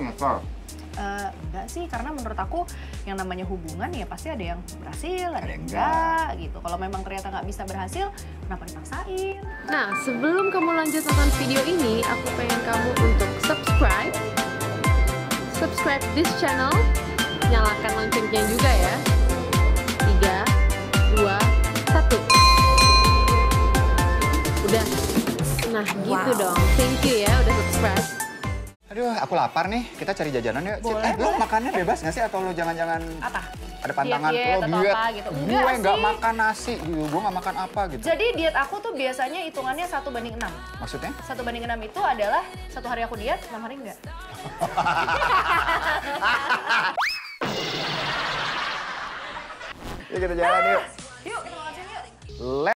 nyesel. Eh, enggak sih, karena menurut aku yang namanya hubungan ya pasti ada yang berhasil, ada, Ada yang enggak gitu. Kalau memang ternyata nggak bisa berhasil, kenapa dipaksain? Nah, sebelum kamu lanjut nonton video ini, aku pengen kamu untuk subscribe, subscribe this channel, nyalakan loncengnya juga ya. 3, 2, 1. Udah. Nah, gitu Wow. dong. Thank you ya udah subscribe. Aduh, aku lapar nih. Kita cari jajanan yuk. Cit. Boleh, eh, lu boleh. makannya bebas nggak sih? Atau lu jangan-jangan Apa? ada pantangan? Diet-diet Lo atau apa gitu? Gue Enggak nggak makan nasi gitu. Gue nggak makan apa gitu. Jadi diet aku tuh biasanya hitungannya satu banding enam. Maksudnya? Satu banding enam itu adalah satu hari aku diet, enam hari enggak. Yuk kita jalan yuk. Yuk, kita makan yuk.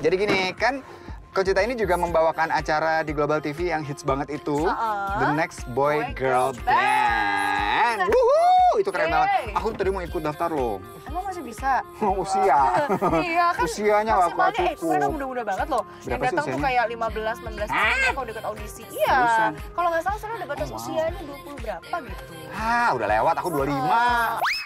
Jadi gini, kan Coach Cita ini juga membawakan acara di Global TV yang hits banget itu, Uh-uh. The Next Boy, Boy Girl Girl Band. Wuhu, itu keren banget. Aku tadi mau ikut daftar loh. Emang masih bisa? Usia. iya kan Usianya maksimalnya, eh, cukup. sekarang muda-muda banget loh. yang Berapa sih datang tuh kayak 15, 16 tahun ya kalau deket audisi. Iya. Kalau nggak salah sekarang udah batas Oh, wow. usianya 20 berapa gitu. Ah, udah lewat. Aku 25.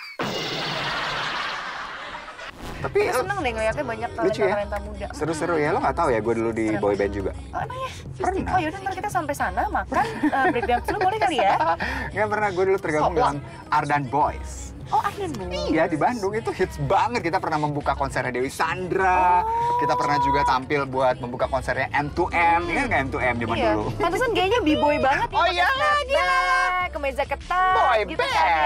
Tapi Aku seneng deh ngeliatnya banyak Lucu ya? muda. seru-seru ya. Lo nggak tahu ya, gue dulu di boy band juga. Oh, emang ya? Pernah. Oh yaudah ntar kita sampai sana makan uh, breakdance dulu boleh kali ya? Nggak pernah gue dulu tergabung So, dalam Ardan Boys. Oh Arden Bu. Iya di Bandung itu hits banget. Kita pernah membuka konsernya Dewi Sandra. Oh. Kita pernah juga tampil buat membuka konsernya M2M. Ingat nggak M2M zaman Iya, dulu? pantesan gayanya b-boy banget ya. Oh iya, snapback, kemeja ketat, Boy gitu band. kan ya.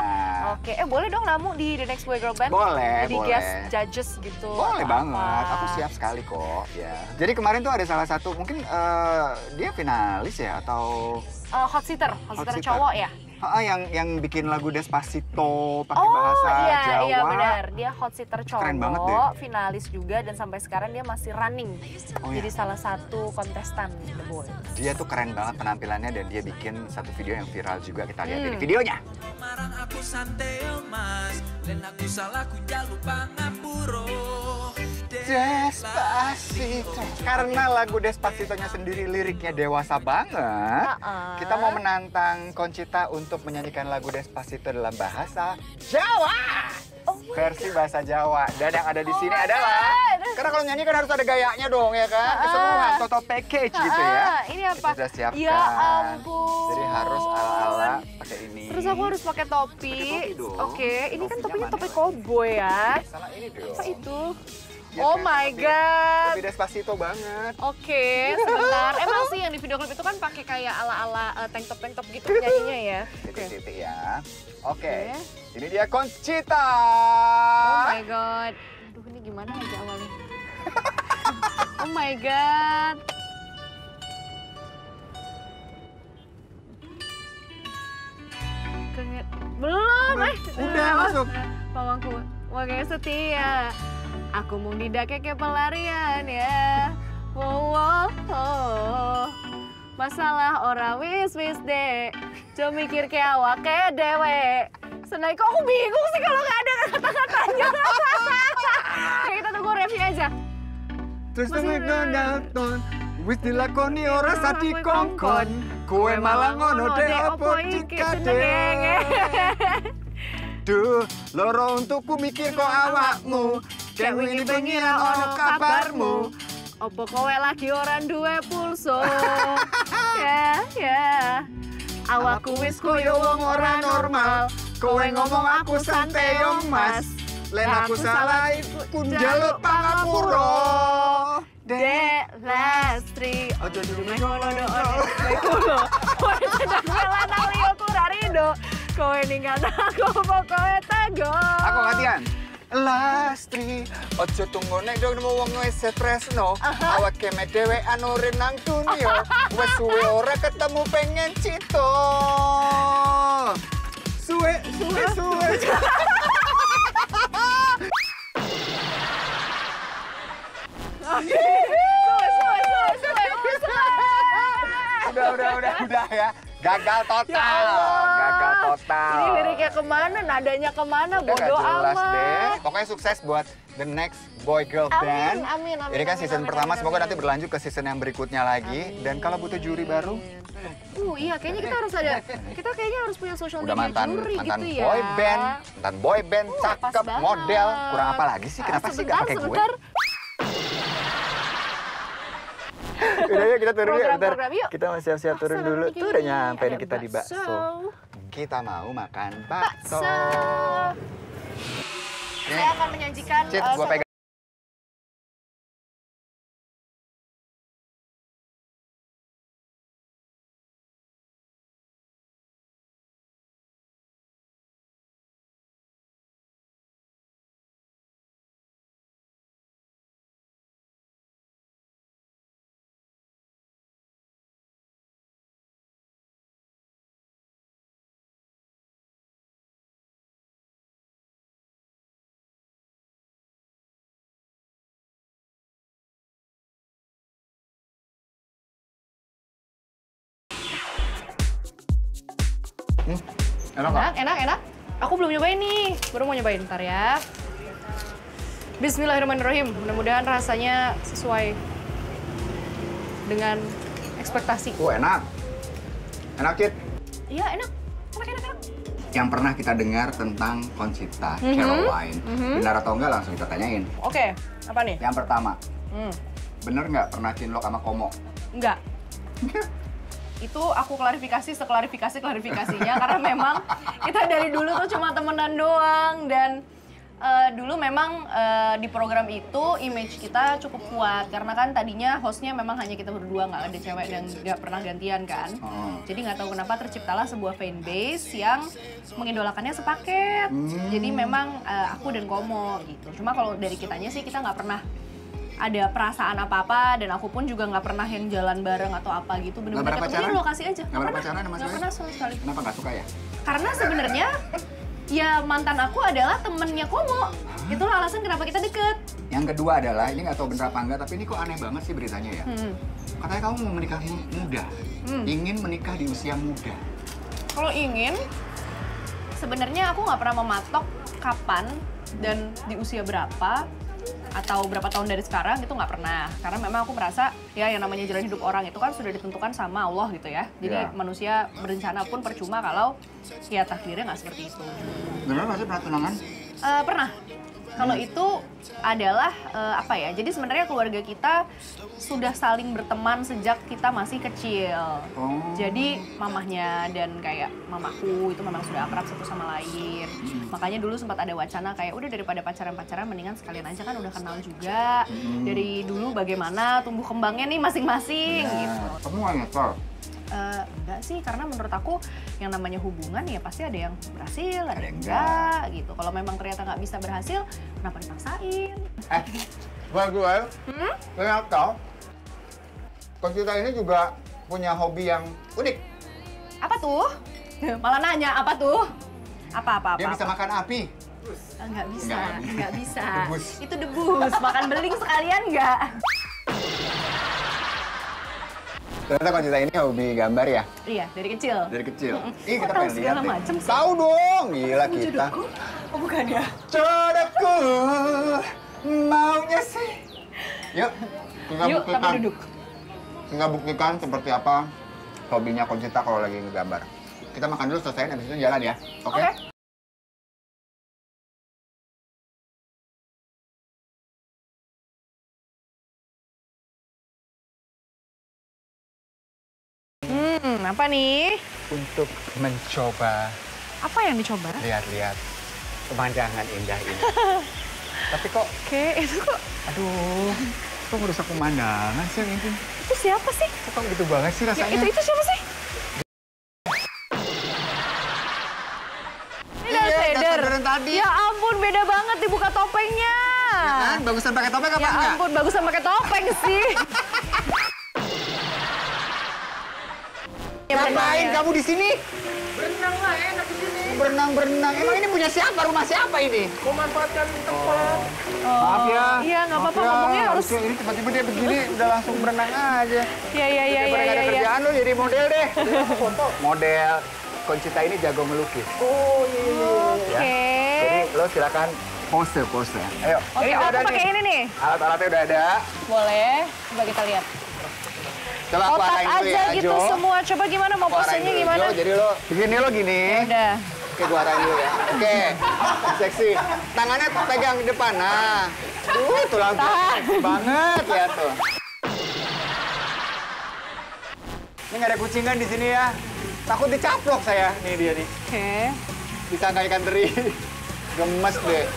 Nah. Oke, eh boleh dong namu di The Next Boy Girl Band? Boleh, Jadi boleh. guest judges gitu. Boleh atau banget, apa. aku siap sekali kok. Ya. Jadi kemarin tuh ada salah satu, mungkin eh, dia finalis ya atau Eh, hot sitter, hot, Hot sitter. cowok ya? Ah, yang yang bikin lagu Despacito pakai oh bahasa iya, Jawa. iya benar. Dia hot sitter cowok, Keren banget deh. finalis juga dan sampai sekarang dia masih running. Oh, Jadi iya. salah satu kontestan The Boy. Dia tuh keren banget penampilannya dan dia bikin satu video yang viral juga kita lihat Hmm. dari videonya. Marang aku santeo mas Dan aku salah ku lupa ngapuro Despacito. Karena lagu Despacito-nya sendiri liriknya dewasa banget, Uh-uh. kita mau menantang Concita untuk menyanyikan lagu Despacito dalam bahasa Jawa. Oh Versi bahasa Jawa. Dan yang ada di sini Oh my adalah God. karena kalau nyanyi kan harus ada gayanya dong ya kan? Uh-uh. Keseluruhan total package gitu ya. Ini apa? Kita sudah siapkan. Ya ampun. Jadi harus ala-ala pakai ini. Terus aku harus pakai topi. Topi. Oke, ini kan Topinya topinya mana? topi cowboy ya. Salah ini dong. Apa itu? Ya oh kan, my lebih- god. Lebih Despacito banget. Oke, sebentar. Emang sih yang di video klip itu kan pakai kayak ala-ala eh, tank top tank top gitu nyanyinya ya. Oke. Titik-titik ya. Oke. Oke. Ini dia Concita. Oh my god. Aduh, ini gimana aja awalnya? oh my god. Belum, eh. Udah masuk. Pawangku, wagai setia. Aku mau didake ke pelarian ya. Oh, oh, oh. Masalah ora wis wis dek. Coba mikir ke awak ke dewe. Senai kok aku bingung sih kalau nggak ada kata-katanya. Oke, kita tunggu review aja. Terus nonton. Wis dilakoni ora sati kongkon. Kowe malah ngono de opo. Duh, loro untukku mikir kok awakmu. Kayak wingi bengian ono kabarmu. Opo kowe lagi orang duwe pulso? ya, ya. Awakku wis koyo wong ora normal. Kowe ngomong aku santai yo mas. Len aku salah pun jaluk pangapura. Dek Lestri. Ojo Dumeh ngono do kulo Kowe cedak melan liyo kurarido Kowe ninggal aku pokoke tago Aku gantian Lastri, ojo tunggu nek dong nemu wong wis tresno. Awak keme dhewean urip nang dunya. Wes suwe ora ketemu pengen cito. Suwe, suwe, suwe. Suwe suwe suwe suwe suwe Udah, udah, udah, udah ya. Gagal total. Ya. Gagal total. Ini liriknya ke mana, nadanya ke mana, bodo jelas amat. deh. Pokoknya sukses buat the next boy girl Amin, band. amin, amin, Ini kan amin, season amin, pertama, amin, semoga amin. nanti berlanjut ke season yang berikutnya lagi. Dan kalau butuh juri baru, Uh, iya kayaknya kita harus ada, kita kayaknya harus punya social udah media mantan juri mantan gitu ya. boy band, mantan boy band, Uh, cakep, model, kurang apa lagi sih? Kenapa Ah, sih sebentar, pakai gue? sebentar. Udah yuk kita turun Program, bentar. program, yuk. Kita mau siap-siap turun dulu. Tuh udah nyampe kita di bakso. Kita mau makan bakso. Bakso. Saya akan menyajikan Cit, uh, Hmm, enak? Enak, enak, enak. Aku belum nyobain nih, baru mau nyobain ntar ya. Bismillahirrahmanirrahim. Mudah-mudahan rasanya sesuai dengan ekspektasi. Oh enak. Enak, Cit. Iya, enak. Enak, enak, enak. Yang pernah kita dengar tentang Conchita Mhm. Caroline. Benar atau enggak langsung kita tanyain. Oke, apa nih? Yang pertama, Hmm, bener nggak pernah cinlok sama Komo? enggak. Itu aku klarifikasi seklarifikasi klarifikasinya karena memang kita dari dulu tuh cuma temenan doang dan eh, dulu memang eh, di program itu image kita cukup kuat karena kan tadinya hostnya memang hanya kita berdua nggak ada cewek dan nggak pernah gantian kan. Oh. Jadi nggak tahu kenapa terciptalah sebuah fanbase yang mengidolakannya sepaket. Hmm. Jadi memang eh, aku dan Komo gitu. Cuma kalau dari kitanya sih kita nggak pernah ada perasaan apa-apa dan aku pun juga nggak pernah yang jalan bareng atau apa gitu. Bener-bener lokasi aja. Nggak pernah pacaran sama sekali? pernah sama sekali. Kenapa nggak suka ya? Karena sebenarnya ya mantan aku adalah temennya Komo. Itulah alasan kenapa kita deket. Yang kedua adalah, ini nggak tahu bener apa enggak, tapi ini kok aneh banget sih beritanya ya. Hmm. Katanya kamu mau menikah muda, Hmm. ingin menikah di usia muda. Kalau ingin, sebenarnya aku nggak pernah mematok kapan dan di usia berapa atau berapa tahun dari sekarang itu nggak pernah karena memang aku merasa ya yang namanya jalan hidup orang itu kan sudah ditentukan sama Allah gitu ya jadi Ya. manusia berencana pun percuma kalau ya takdirnya nggak seperti itu Bener nggak sih pernah tunangan? Eh, pernah kalau itu adalah eh, apa ya jadi sebenarnya keluarga kita sudah saling berteman sejak kita masih kecil Oh. jadi mamahnya dan kayak mamaku itu memang sudah akrab satu sama lain. Makanya dulu sempat ada wacana kayak udah daripada pacaran-pacaran mendingan sekalian aja kan udah kenal juga. Hmm. Dari dulu bagaimana tumbuh kembangnya nih masing-masing Ya. gitu. Kamu nggak? Eh, enggak sih karena menurut aku yang namanya hubungan ya pasti ada yang berhasil, ada, Ada yang enggak gitu. Kalau memang ternyata nggak bisa berhasil, kenapa dipaksain? Eh, gue gue, Hmm? ternyata Conchita ini juga punya hobi yang unik. Apa tuh? Malah nanya apa tuh? Apa apa apa? Dia bisa apa? makan api. Ah, nggak bisa, Nggak. nggak bisa. Debus. Itu debus. Makan beling sekalian nggak? Ternyata Conchita ini hobi gambar ya Iya, dari kecil. dari kecil. Mm-mm. Ih, kita pengen lihat deh. macem sih? Tahu dong, gila Kamu kita. jodohku? Oh bukan ya? Jodohku maunya sih. Yuk, kita Yuk, buktikan. duduk. Kita buktikan seperti apa hobinya Conchita kalau lagi ngegambar. Kita makan dulu selesai, habis itu jalan ya. Oke? Oke. Hmm, apa nih? Untuk mencoba Apa yang dicoba? Lihat-lihat pemandangan indah ini. Tapi kok, Oke, itu kok aduh, kok merusak pemandangan sih yang ini? itu siapa sih? Kok gitu banget sih Ya, rasanya? itu itu siapa sih? Ini Iya, yang tadi. Ya ampun, beda banget dibuka topengnya. Kan, bagusan pakai topeng apa Ya enggak? ampun, bagusan pakai topeng sih. Ngapain ya. kamu di sini? Berenang lah, enak di sini. Berenang, berenang. Emang ini punya siapa? Rumah siapa ini? memanfaatkan tempat. Maaf ya. Iya, nggak apa-apa, ya, ngomongnya harus- Ini tiba-tiba dia begini, udah langsung berenang aja. Ya ya ya Daripada ya ya. ada ya. kerjaan lu jadi model deh. model. Koncita ini jago melukis. Oh iya iya. Ya. Oke. Jadi lo silakan pose pose. Ayo. Oke, ini oh, aku pakai ini nih. Alat-alatnya udah ada. Boleh. Coba kita lihat. Coba aku Otak arahin aja ya, gitu Jo. semua. Coba gimana mau posenya gimana? Jo. Jadi lo begini lo gini. Udah. Oke, gua arahin dulu ya. Oke. Seksi. Tangannya pegang di depan. Nah. Duh, tulang Tahan. seksi banget ya tuh. Ini nggak ada kucingan di sini ya. Takut dicaplok saya. Nih dia nih. Oke. Disangka ikan teri. Gemes deh.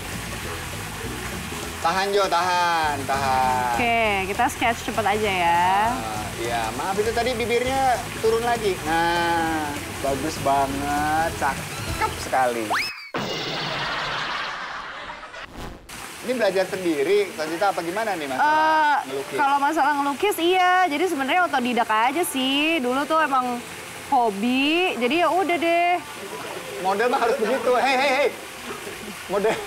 Tahan Jo, tahan, tahan. Oke, kita sketch cepet aja ya. Nah, Iya, maaf itu tadi bibirnya turun lagi. Nah, bagus banget, cakep sekali. Ini belajar sendiri, Sanjita apa gimana nih mas? Eh, Ngelukis. kalau masalah ngelukis iya, jadi sebenarnya otodidak aja sih. Dulu tuh emang hobi, jadi ya udah deh. Model mah harus begitu. Hei, hei, hei. Model.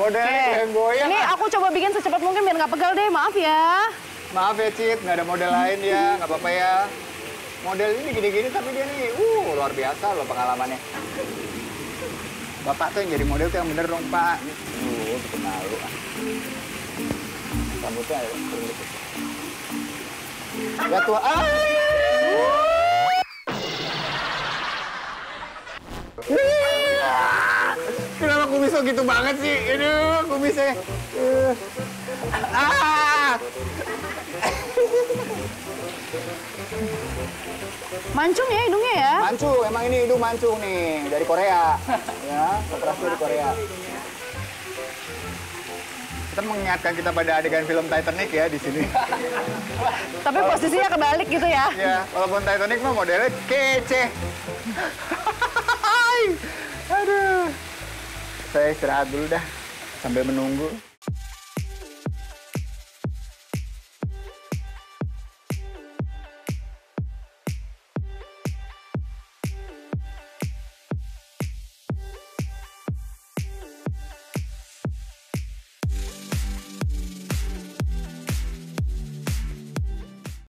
Oke. yang goyang. Ini ah. aku coba bikin secepat mungkin biar nggak pegal deh, maaf ya. Maaf ya, Cit. Nggak ada model lain ya. Nggak apa-apa ya. Model ini gini-gini, tapi dia nih, uh, luar biasa loh pengalamannya. Bapak tuh yang jadi model tuh yang bener dong, Pak. Uh, bikin malu. Rambutnya ada dikit. Ya tuh, ah! Kenapa kumisnya gitu banget sih? Aduh, kumisnya. Ah! Mancung ya hidungnya ya. Mancung, emang ini hidung mancung nih dari Korea. ya, operasi dari Korea. Kita mengingatkan kita pada adegan film Titanic ya di sini. Tapi posisinya kebalik gitu ya. ya, walaupun Titanic mah modelnya kece. Aduh. Saya istirahat dulu dah sambil menunggu.